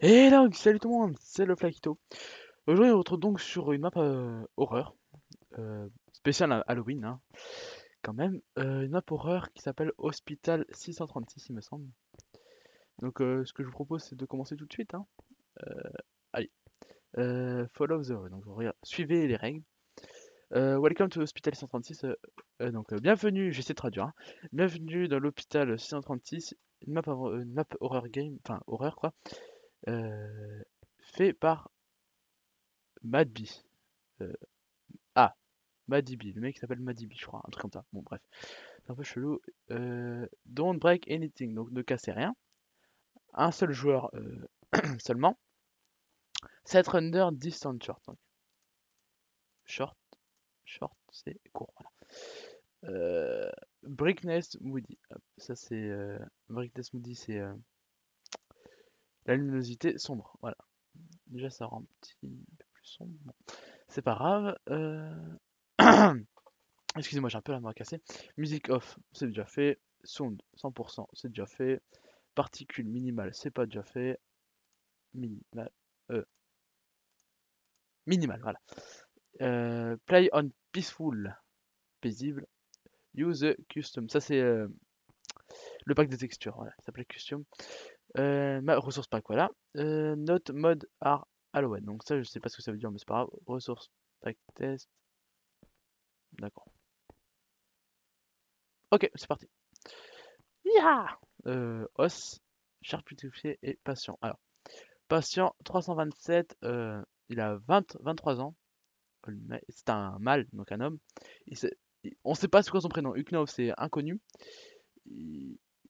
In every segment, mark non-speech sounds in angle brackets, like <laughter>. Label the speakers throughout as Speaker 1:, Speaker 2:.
Speaker 1: Et donc, salut tout le monde, c'est le Flakito. Aujourd'hui, on se retrouve donc sur une map euh, horreur, euh, spéciale Halloween, hein, quand même. Euh, une map horreur qui s'appelle Hospital 636, il me semble. Donc, euh, ce que je vous propose, c'est de commencer tout de suite. Hein. Allez, follow the donc suivez les règles. Welcome to Hospital 636. euh, euh, donc, bienvenue, j'essaie de traduire. hein. Bienvenue dans l'hôpital 636, une map, une map horror game, enfin horreur quoi. Euh, fait par Madby. Euh, ah, Madibi, le mec s'appelle Madibi, je crois, un truc comme ça. Bon, bref, c'est un peu chelou. Euh, don't break anything, donc ne cassez rien. Un seul joueur <clears throat> seulement. 7 render, distance short. donc. Short, short, c'est court, voilà. Moody, ça c'est. Euh, Moody, c'est la luminosité sombre, voilà. Déjà, ça rend un petit peu plus sombre. C'est pas grave. euh, <clears throat> Excusez-moi, j'ai un peu la main cassée. Music off, c'est déjà fait. Sound, 100%, c'est déjà fait. Particules minimales, c'est pas déjà fait. Minimal, euh, minimal, voilà. Euh, play on peaceful, paisible. Use custom, ça c'est le pack de textures, ça s'appelle custom. Euh, ma ressource pack, voilà. Euh, note mode are Halloween. Donc ça, je sais pas ce que ça veut dire, mais c'est pas grave. Ressource pack test. D'accord. Ok, c'est parti. Euh, os, charcutier et patient. Alors, patient 327, euh, il a 20, 23 ans. C'est un mâle, donc un homme. On sait pas c'est quoi son prénom. Uknov, c'est inconnu.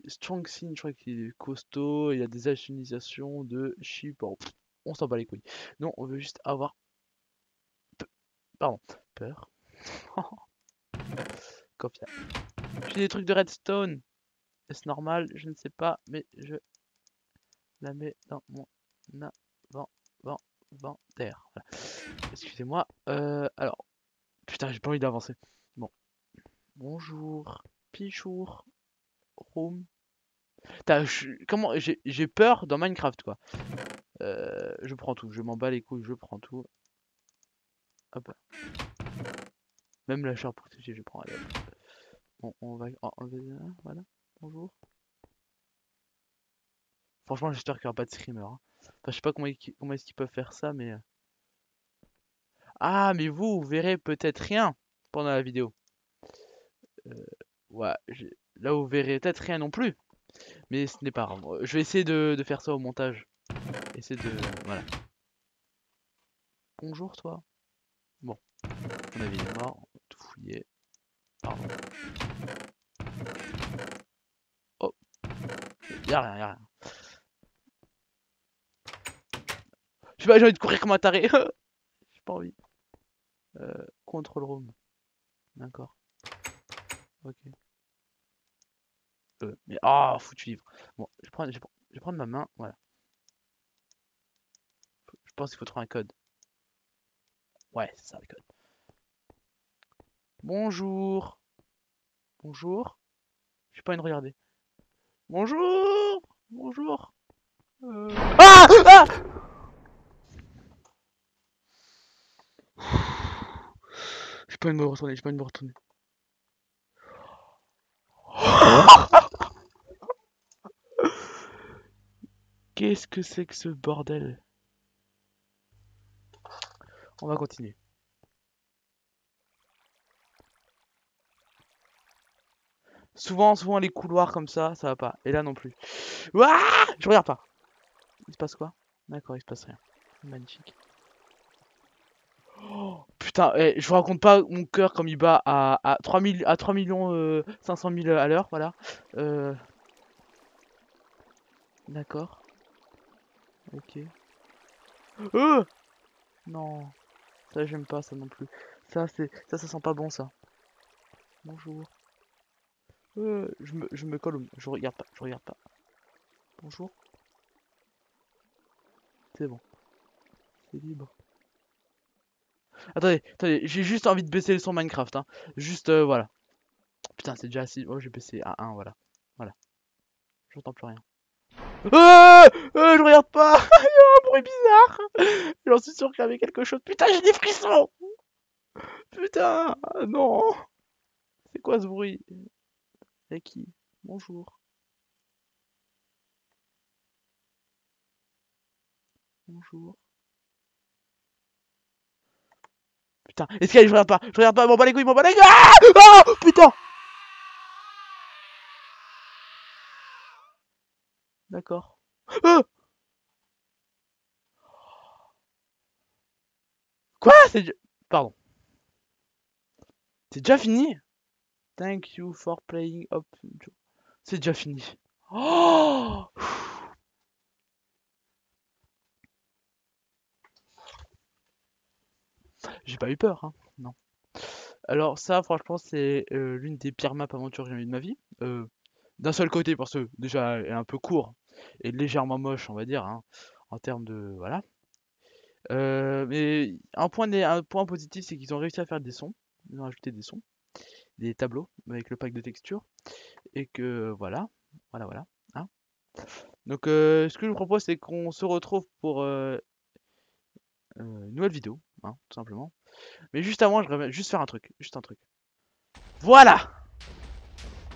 Speaker 1: Strong Sin, je crois qu'il est costaud. Il y a des hallucinations de chi. Bon, pff, on s'en bat les couilles. Non, on veut juste avoir. Pardon, peur. <laughs> Copia. J'ai des trucs de redstone. Est-ce normal? Je ne sais pas, mais je la mets dans mon inventaire. Voilà. Excusez-moi. Euh, alors, putain, j'ai pas envie d'avancer. Bon. Bonjour. Pichour. Room. Comment J'ai peur dans Minecraft, quoi. Euh, je prends tout. Je m'en bats les couilles. Je prends tout. Hop. Même la chair protégée, je prends. Bon, on va en- enlever un. Voilà. Bonjour. Franchement, j'espère qu'il n'y aura pas de screamer. hein. Enfin, je sais pas comment, comment est-ce qu'ils peuvent faire ça, mais... euh. Ah, mais vous, vous verrez peut-être rien pendant la vidéo. Euh, ouais, là, vous verrez peut-être rien non plus. Mais ce n'est pas grave. Euh, Je vais essayer de, faire ça au montage. Essayer de... Voilà. Bonjour, toi. Bon. Mon avis est mort. On va tout fouiller. Pardon. Oh. Y'a rien, y'a rien. Je pas, j'ai envie de courir comme un taré. <laughs> J'ai pas envie. Euh, control room. D'accord. Ok. Mais ah, foutu livre. Bon, je vais prendre, je vais prendre- je ma main. Voilà. Je pense qu'il faut trouver un code. Ouais, c'est ça le code. Bonjour. Bonjour. J'ai pas envie de regarder. Bonjour. Bonjour. Euh, Ah Ah pas envie de me retourner, j'ai pas me retourner. Qu'est-ce que c'est que ce bordel? On va continuer. Souvent, souvent les couloirs comme ça, ça va pas. Et là non plus. Ouah Je regarde pas. Il se passe quoi? D'accord, il se passe rien. Magnifique. Putain, eh, je vous raconte pas mon cœur comme il bat à, à 3, mille- à 3 millions euh, 500 000 à l'heure, voilà. Euh, D'accord. Ok. Euh non, ça j'aime pas ça non plus. Ça c'est ça ça sent pas bon ça. Bonjour. Euh, je me je me colle au- je regarde pas, je regarde pas. Bonjour. C'est bon. C'est libre. Attendez, attendez, j'ai juste envie de baisser le son Minecraft hein. Juste euh, voilà. Putain, c'est déjà assez. Oh, j'ai baissé à 1, voilà. Voilà. J'entends plus rien. Euh, euh, je regarde pas <laughs> Il y a un bruit bizarre J'en suis sûr qu'il y avait quelque chose. Putain, j'ai des frissons Putain Non C'est quoi ce bruit? C'est qui? Bonjour. Bonjour. Putain, est-ce je regarde pas Je regarde pas, m'en bats les couilles, m'en bats les couilles Ah Oh Putain D'accord. Euh Quoi? C'est Pardon. C'est déjà fini? Thank you for playing up. C'est déjà fini. Oh J'ai pas eu peur, hein. Non. Alors ça, franchement, c'est euh, l'une des pires maps aventures que j'ai eu de ma vie. Euh, d'un seul côté, parce que déjà, elle est un peu court et légèrement moche, on va dire, hein, en termes de... Voilà. Euh, mais un point, un point positif, c'est qu'ils ont réussi à faire des sons. Ils ont ajouté des sons, des tableaux avec le pack de textures. Et que voilà, voilà, voilà. Hein. Donc ce que je vous propose, c'est qu'on se retrouve pour une nouvelle vidéo, hein, tout simplement. Mais juste avant, je vais juste faire un truc, juste un truc. Voilà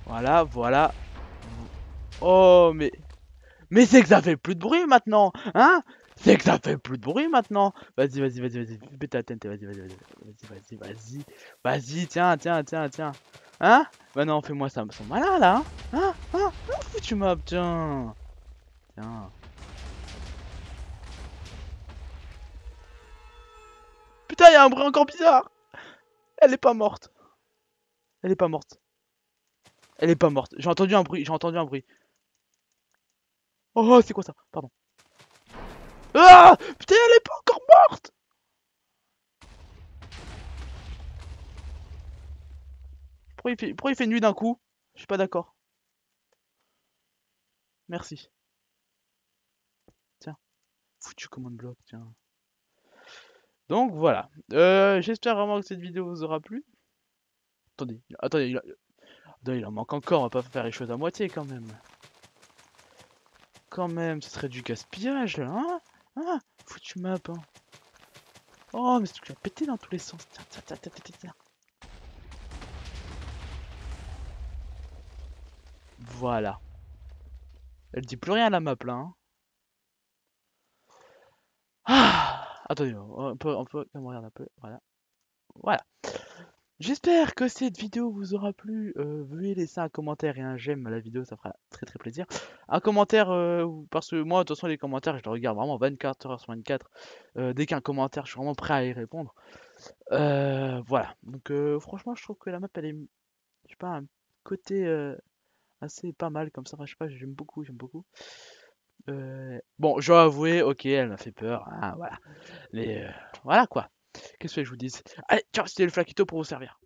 Speaker 1: Voilà, voilà. Oh, mais... Mais c'est que ça fait plus de bruit maintenant, hein? C'est que ça fait plus de bruit maintenant. Vas-y, vas-y, vas-y, vas-y. Ta tête, vas-y, vas-y, vas-y, vas-y, vas-y, vas-y. Tiens, tiens, tiens, tiens. Hein? Bah non, fais-moi ça, me sens malin là. Hein? Hein? Hein? Tu m'as, tiens. Tiens. Putain, il y a un bruit encore bizarre. Elle est pas morte. Elle est pas morte. Elle est pas morte. J'ai entendu un bruit, j'ai entendu un bruit. Oh, c'est quoi ça? Pardon. Ah Putain, elle est pas encore morte pourquoi il, fait, nuit d'un coup? Je suis pas d'accord. Merci. Tiens. Foutu commande bloc, tiens. Donc voilà. Euh, J'espère vraiment que cette vidéo vous aura plu. Attendez, attendez, il, attendez, il en manque encore, on va pas faire les choses à moitié quand même. Quand même, ce serait du gaspillage là, hein? Hein Foutu map, hein. Oh, mais ce truc va péter dans tous les sens. Tiens, tiens, tiens, tiens, tiens, tiens. Voilà. Elle dit plus rien la map là, hein. Attendez, on peut, on peut, on regarde un peu, voilà. Voilà. J'espère que cette vidéo vous aura plu. Euh, veuillez laisser un commentaire et un j'aime à la vidéo, ça fera très très plaisir. Un commentaire, euh, parce que moi, de toute façon, les commentaires, je les regarde vraiment 24 h sur 24. Euh, dès qu'un commentaire, je suis vraiment prêt à y répondre. voilà. Donc, franchement, je trouve que la map, elle est, je sais pas, un côté assez pas mal comme ça. Enfin, je sais pas, j'aime beaucoup, j'aime beaucoup. Bon, je dois avouer, ok, elle m'a fait peur. Hein, voilà. Mais voilà quoi. Qu'est-ce que je vous dis Allez, ciao, c'était le Flaquito pour vous servir.